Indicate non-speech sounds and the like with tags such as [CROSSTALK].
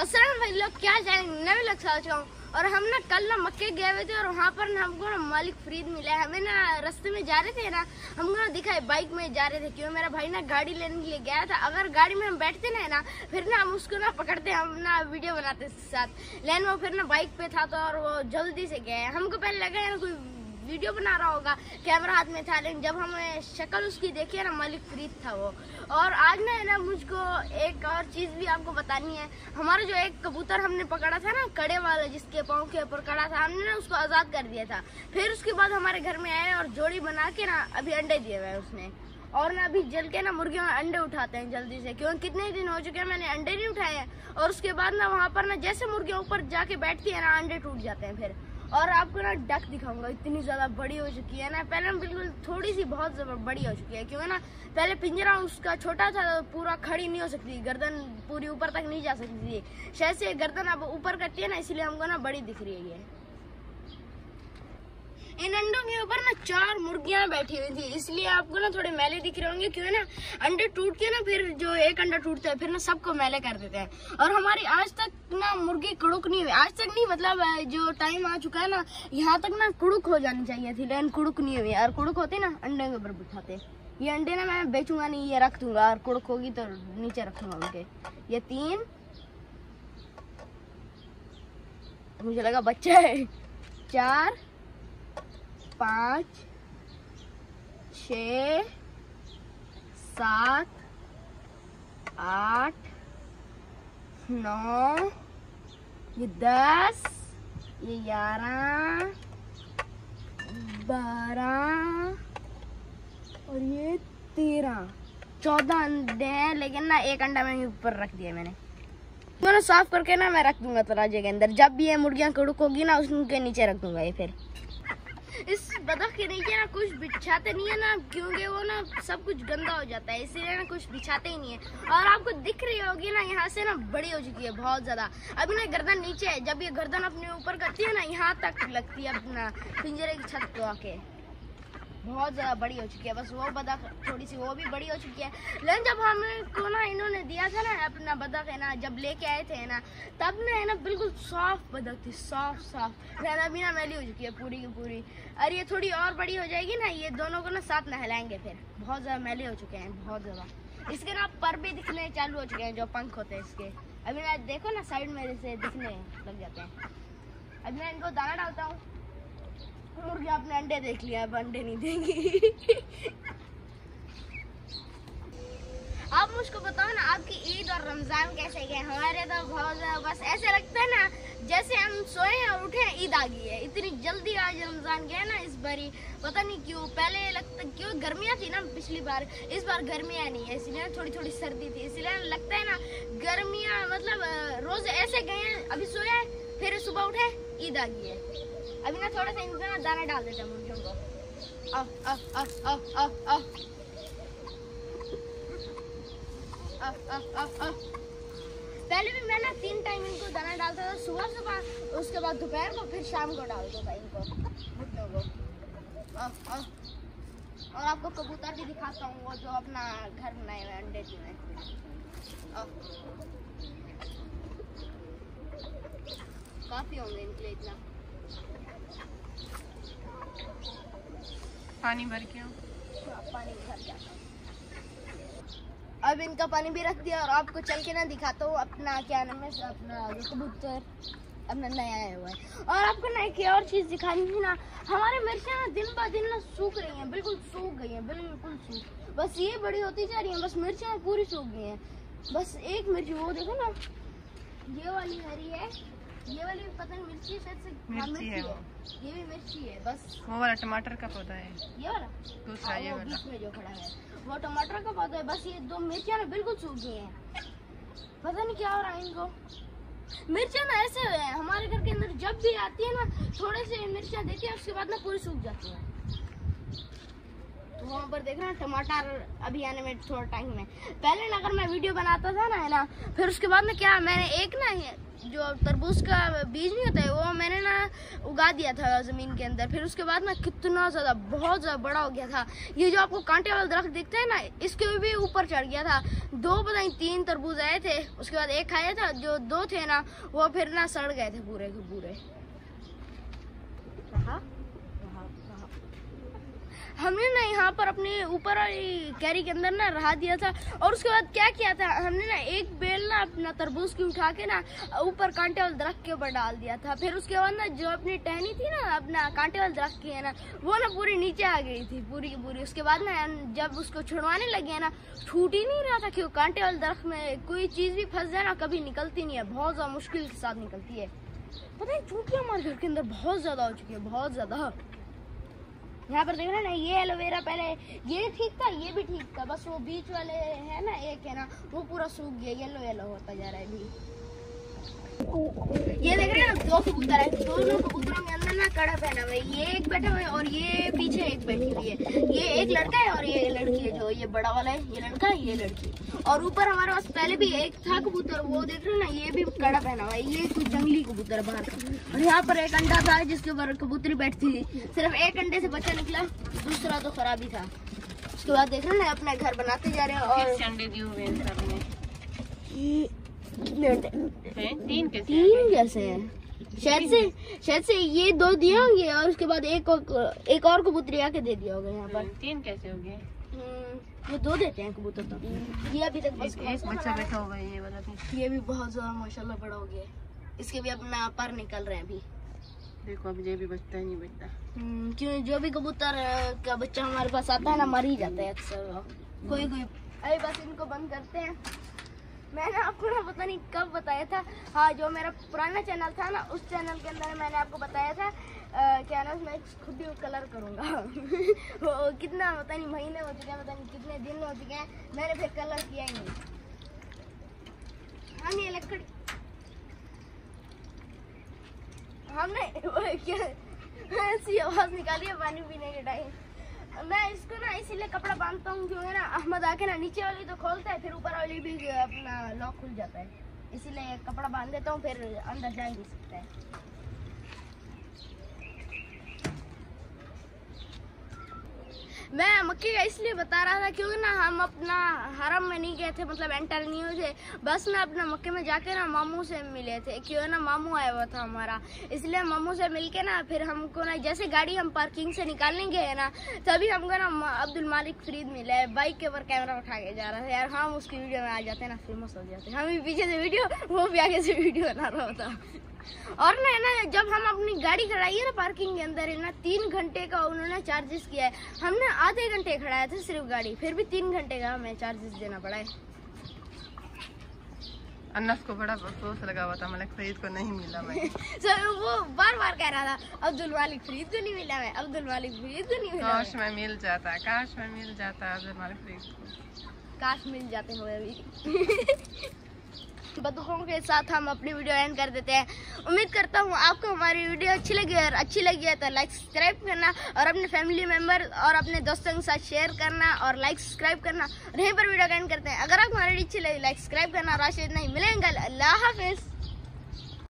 असलम भाई लोग क्या जाएँगे? नवे लोग सोच रहा हूँ। और हम ना कल ना मक्के गए हुए थे और वहाँ पर ना हमको ना मालिक फरीद मिला है। हमें ना रास्ते में जा रहे थे ना, हमको ना दिखा है बाइक में जा रहे थे क्यों मेरा भाई ना गाड़ी लेने के लिए गया था। अगर गाड़ी में हम बैठते ना ना, फिर ना हम उसको ना पकड़ते, हम ना वीडियो बनाते साथ। लेकिन वो फिर ना बाइक पे था तो और वो जल्दी से गए। हमको पहले लगा ना कोई वीडियो बना रहा होगा, कैमरा हाथ में था, लेकिन जब हमें शक्ल उसकी देखी है ना, मलिक फरीद था वो। और आज ना ना, मुझको एक और चीज़ भी आपको बतानी है। हमारा जो एक कबूतर हमने पकड़ा था ना, कड़े वाला, जिसके पाँव के ऊपर कड़ा था, हमने ना उसको आज़ाद कर दिया था। फिर उसके बाद हमारे घर में आए और जोड़ी बना के ना, अभी अंडे दिए हुए उसने। और ना, अभी जल के ना, मुर्गियों में अंडे उठाते हैं जल्दी से क्योंकि कितने दिन हो चुके हैं मैंने अंडे नहीं उठाए हैं। और उसके बाद ना, वहाँ पर ना, जैसे मुर्गियाँ ऊपर जाके बैठती है ना, अंडे टूट जाते हैं फिर। और आपको ना डक दिखाऊँगा। इतनी ज़्यादा बड़ी हो चुकी है ना। पहले बिल्कुल थोड़ी सी बहुत बड़ी हो चुकी है, क्योंकि ना पहले पिंजरा उसका छोटा था तो पूरा खड़ी नहीं हो सकती, गर्दन पूरी ऊपर तक नहीं जा सकती थी। शायद से गर्दन अब ऊपर करती है ना, इसलिए हमको ना बड़ी दिख रही है ये। इन अंडों के ऊपर ना चार मुर्गियाँ बैठी हुई थी, इसलिए आपको ना थोड़े मैले दिख रहे होंगे, क्यों ना? अंडे टूट के ना फिर जो एक अंडा टूटता है, फिर ना सबको मैले कर देते हैं। और हमारी आज तक ना मुर्गी कुड़ुक नहीं हुई, आज तक नहीं मतलब जो टाइम आ चुका है ना, यहाँ तक ना कुड़ुक हो जानी चाहिए थी, लेकिन कुड़ुक नहीं हुई। और कुड़ुक होते ना, अंडे के ऊपर बिठाते। ये अंडे ना मैं बेचूँगा नहीं, ये रख दूँगा, और कुड़ुक होगी तो नीचे रखूँगा उनके। ये तीन। मुझे लगा बच्चा है। चार। पाँच, छ, सात, आठ, नौ, ये दस, ये ग्यारह, बारह और ये तेरह। चौदह अंडे हैं, लेकिन ना एक अंडा मैंने ऊपर रख दिया मैंने। दोनों साफ़ करके ना मैं रख दूँगा तराजे के अंदर। जब भी ये मुर्गियाँ कड़ुक होगी ना, उसके नीचे रख दूँगा ये फिर। इस बदख के नीचे ना कुछ बिछाते नहीं है ना, क्योंकि वो ना सब कुछ गंदा हो जाता है, इसीलिए ना कुछ बिछाते ही नहीं है। और आपको दिख रही होगी ना, यहाँ से ना बड़ी हो चुकी है बहुत ज़्यादा। अभी ना गर्दन नीचे है, जब ये गर्दन अपने ऊपर करती है ना, यहाँ तक लगती है अपना, पिंजरे की छत को आके। बहुत ज़्यादा बड़ी हो चुकी है, बस वो बदख थोड़ी सी, वो भी बड़ी हो चुकी है। लेकिन जब हमको ना इन्होंने दिया था ना अपना बदख, है ना, जब लेके आए थे ना, तब ना, है ना, बिल्कुल सॉफ्ट बदख थी सॉफ्ट साफ़। लेकिन अभी ना मैली हो चुकी है पूरी की पूरी। और ये थोड़ी और बड़ी हो जाएगी ना, ये दोनों को ना साथ नहलाएँगे फिर। बहुत ज़्यादा मैले हो चुके हैं, बहुत ज़्यादा। इसके ना पर भी दिखने चालू हो चुके हैं, जो पंख होते हैं इसके। अभी ना देखो ना, साइड में जैसे दिखने लग जाते हैं। अभी मैं इनको दाना डालता हूँ। मुर्गी आपने अंडे देख लिया अब अंडे नहीं देंगी। आप मुझको बताओ ना, आपकी ईद और रमज़ान कैसे गए? हमारे तो बहुत बस ऐसे लगता है ना, जैसे हम सोए और उठे ईद आ गई है। इतनी जल्दी आज रमज़ान गया ना इस बारी। पता नहीं क्यों, पहले लगता, क्यों गर्मियाँ थी ना पिछली बार, इस बार गर्मियाँ नहीं है, इसलिए थोड़ी थोड़ी सर्दी थी। इसलिए लगता है ना, गर्मियाँ मतलब रोज ऐसे गए अभी सोए फिर सुबह उठे, ईद आ गई है। अभी ना थोड़ा सा इनको ना दाना डाल देते हैं मुर्गियों को। पहले भी मैं ना तीन टाइम इनको दाना डालता था, सुबह सुबह, उसके बाद दोपहर को, फिर शाम को डालता था इनको मुर्गियों को। और आपको कबूतर भी दिखाता हूँ, वो जो अपना घर बनाए हुए अंडे जो है। काफ़ी होंगे इनके लिए इतना। पानी भर के अब इनका पानी भी रख दिया और आपको चल के ना दिखाता हूँ अपना क्या नाम है, अपना कबूतर अपना नया आया हुआ है। और आपको ना एक और चीज़ दिखानी थी ना, हमारे मिर्चियाँ ना दिन ब दिन ना सूख रही हैं, बिल्कुल सूख गई हैं, बिल्कुल सूख। बस ये बड़ी होती जा रही हैं, बस मिर्चियाँ पूरी सूख गई हैं। बस एक मिर्ची, वो देखो ना, ये वाली हरी है ये वाली पता नहीं मिर्ची शायद से मिर्ची, है, वो। ये भी मिर्ची है बस। वो वाला टमाटर का पौधा है। ये वाला? दूसरा हाँ, ये वाला। बीच में जो खड़ा है। वो टमाटर का पौधा है बस ये दो मिर्चियाँ ना बिल्कुल सूख गई हैं। पता नहीं क्या हो रहा है इनको। मिर्चियाँ ना ऐसे है हमारे घर के अंदर जब भी आती है ना थोड़े से मिर्चियाँ देती है उसके बाद ना पूरी सूख जाती है। तो वहाँ पर देख रहे हैं टमाटर अभी आने में थोड़ा टाइम है पहले ना अगर मैं वीडियो बनाता था ना है ना फिर उसके बाद में क्या मैंने एक ना जो तरबूज का बीज नहीं होता है, वो मैंने ना उगा दिया था ज़मीन के अंदर। फिर उसके बाद ना कितना ज़्यादा, बहुत ज़्यादा बड़ा हो गया था। ये जो आपको कांटे वाला दरख्त दिखता हैं ना, इसके भी ऊपर चढ़ गया था। दो पता नहीं, तीन तरबूज आए थे, उसके बाद एक खाया था, जो दो थे ना, वो फिर ना सड़ गए थे पूरे के पूरे। हमने ना यहाँ पर अपने ऊपर कैरी के अंदर ना रहा दिया था और उसके बाद क्या किया था? हमने ना एक बेल ना अपना तरबूज की उठा के ना ऊपर कांटे वाले दरख्त के ऊपर डाल दिया था। फिर उसके बाद ना जो अपनी टहनी थी ना, अपना कांटे वाले दरख्त की है ना, वो ना पूरी नीचे आ गई थी, पूरी की पूरी। उसके बाद ना जब उसको छुड़वाने लगे ना, छूट ही नहीं रहा था क्यों कांटे वाले दरख्त में कोई चीज़ भी फंस जाए ना, कभी निकलती नहीं है, बहुत ज़्यादा मुश्किल के साथ निकलती है। पता है चूंटियाँ हमारे घर के अंदर बहुत ज़्यादा हो चुकी है, बहुत ज़्यादा। यहाँ पर देखो ना ये एलोवेरा पहले, ये ठीक था, ये भी ठीक था, बस वो बीच वाले है ना, एक है ना, वो पूरा सूख गया येलो येलो होता जा रहा है अभी। ये देख रहे हैं ना दो कबूतर है। दोनों कबूतरों के अंदर ना कड़ा पहना हुआ है। ये एक बैठा हुआ है और ये पीछे एक बैठी हुई है। ये एक लड़का है और ये लड़की है जो ये बड़ा वाला है ये लड़का है ये लड़की। और ऊपर हमारे पास पहले भी एक था कबूतर वो देख रहे हो ना ये भी कड़ा पहना हुआ है। ये कुछ जंगली कबूतर बाहर। का और यहाँ पर एक अंडा था जिसके ऊपर कबूतरी बैठती थी। सिर्फ़ एक अंडे से बच्चा निकला दूसरा तो खराब ही था। उसके बाद देख रहे ना अपना घर बनाते जा रहे हैं और अंडे दिए हुए हैं हैं? तीन कैसे तीन कैसे हैं। शायद से शायद से ये दो दिए होंगे और उसके बाद एक और एक और कबूतरी आके दे दिया होगा यहाँ पर। तीन कैसे हो गए? हम्म, ये दो देते हैं कबूतर तो। ये अभी तक बस एक बच्चा बैठा हुआ है ये वाला ये भी बहुत ज़्यादा माशाल्लाह बड़ा हो गया इसके भी अपना पर निकल रहे हैं अभी। देखो अब ये भी बचता ही नहीं बचता हम्म, क्यों? जो भी कबूतर का बच्चा हमारे पास आता है ना मर ही जाता है अक्सर। कोई कोई। अरे बस इनको बंद करते हैं। मैंने आपको ना पता नहीं कब बताया था। हाँ जो मेरा पुराना चैनल था ना, उस चैनल के अंदर मैंने आपको बताया था क्या ना मैं खुद ही कलर करूँगा। [LAUGHS] कितना, पता नहीं, महीने हो चुके हैं, पता नहीं कितने दिन हो चुके हैं, मैंने फिर कलर किया ही नहीं। हाँ ये लकड़ी। हमने क्या, ऐसी आवाज़ निकाली है, पानी पीने के टाइम। मैं इसको ना इसीलिए कपड़ा बांधता हूँ क्योंकि ना अहमद आके ना नीचे वाली तो खोलता है, फिर ऊपर वाली भी अपना लॉक खुल जाता है। इसीलिए कपड़ा बाँध देता हूँ, फिर अंदर जा ही नहीं सकता है। मैं मक्के का इसलिए बता रहा था क्योंकि ना हम अपना हरम में नहीं गए थे मतलब एंटर नहीं हुए थे। बस ना अपना मक्के में जाके ना मामू से मिले थे क्यों ना मामू आया हुआ था हमारा। इसलिए मामू से मिलके ना फिर हमको ना, जैसे गाड़ी हम पार्किंग से निकालने गए ना, तभी हमको ना अब्दुल मालिक फरीद मिले बाइक के ऊपर कैमरा उठा के जा रहा था। यार हम उसकी वीडियो में आ जाते ना फ़ेमस हो जाते हम भी पीछे से वीडियो वो भी आगे से वीडियो बना रहा होता। और ना है ना जब हम अपनी गाड़ी खड़ाई है ना पार्किंग के अंदर है ना तीन घंटे का उन्होंने चार्जेस किया है। हमने आधे घंटे खड़ाया था सिर्फ़ गाड़ी फिर भी तीन घंटे का हमें चार्जेस देना पड़ा है। अन्नस को बड़ा अफसोस लगा हुआ था मलिक फरीद को नहीं मिला मैं सर [LAUGHS] वो बार बार कह रहा था अब्दुल मालिक फरीद को नहीं मिला मैं अब्दुल मालिक फरीद को नहीं मिला काश मैं। मिल जाता काश में मिल जाता अब्दुल मालिक फरीद को। काश मिल जाते हुए अभी। [LAUGHS] बतखों के साथ हम अपनी वीडियो एंड कर देते हैं। उम्मीद करता हूँ आपको हमारी वीडियो अच्छी लगी और अच्छी लगी है तो लाइक सब्सक्राइब करना और अपने फैमिली मेंबर और अपने दोस्तों के साथ शेयर करना और लाइक सब्सक्राइब करना। और यहीं पर वीडियो एंड करते हैं। अगर आप हमारी अच्छी लगी लाइक सब्सक्राइब करना और आज इतना ही। मिलेंगे। अल्लाह हाफिज़।